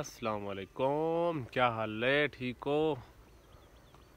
ਅਸਲਾਮੁਅਲੈਕਮ ਕੀ ਹਾਲ ਹੈ ਠੀਕ ਹੋ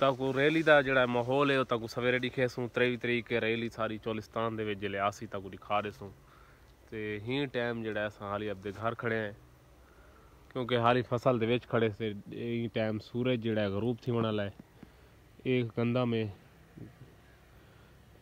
ਤਾਂ ਕੋ ਰੈਲੀ ਦਾ ਜਿਹੜਾ ਮਾਹੌਲ ਹੈ ਉਹ ਤਾਂ ਕੋ ਸਵੇਰੇ ਦਿਖੇ ਸੂ 23 ਤਰੀਕ ਰੈਲੀ ਸਾਰੀ ਚੋਲਿਸਤਾਨ ਦੇ ਵਿੱਚ ਜਿਲੇ ਆਸੀ ਤਾਂ ਕੋ ਦਿਖਾ ਰਹੇ ਸੂ ਤੇ ਹੀ ਟਾਈਮ ਜਿਹੜਾ ਅਸਾਂ ਹਾਲੀ ਆਪਦੇ ਘਰ ਖੜੇ ਆਂ ਕਿਉਂਕਿ ਹਾਲੀ ਫਸਲ ਦੇ ਵਿੱਚ ਖੜੇ ਸੇ ਇਹ ਟਾਈਮ ਸੂਰਜ ਜਿਹੜਾ ਗਰੂਪ ਥੀ ਵਣਾ ਲੈ ਇਹ ਕੰਦਾ ਮੇ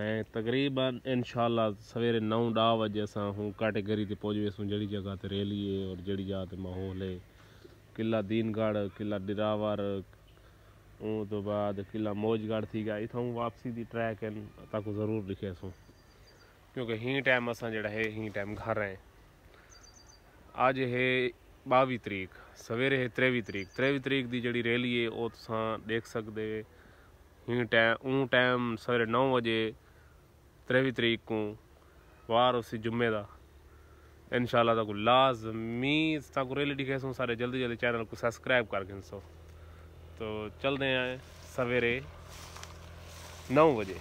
हैं तकरीबन इन सवेरे नौ ॾह बजे असां हू कैटेगरी ते पहुची वियासीं जहिड़ी रैली है और जड़ी जगह माहौल है किला दीनगढ़, किला डिरावर उन तो बाद किला मौजगढ़ थी गया। इतों वापसी की ट्रैक है तव्हांखे ज़रूरु लिखियसूं क्योंकि ही टाइम असां जहिड़ा टाइम घर है अज है बावी तरीक, सवेरे है त्रेवी तरीक। त्रेवी तरीक की जी रैली है वह तुस देख सकते हि टाइम, ऊ टाइम सवेरे नौ बजे त्रेवी तरीक को वार उसी जुम्मे का इन शाला तक लाजमी तक रियलिटी कैसे सारे जल्दी जल्दी चैनल को सब्सक्राइब कर सो तो चलते हैं सवेरे नौ बजे।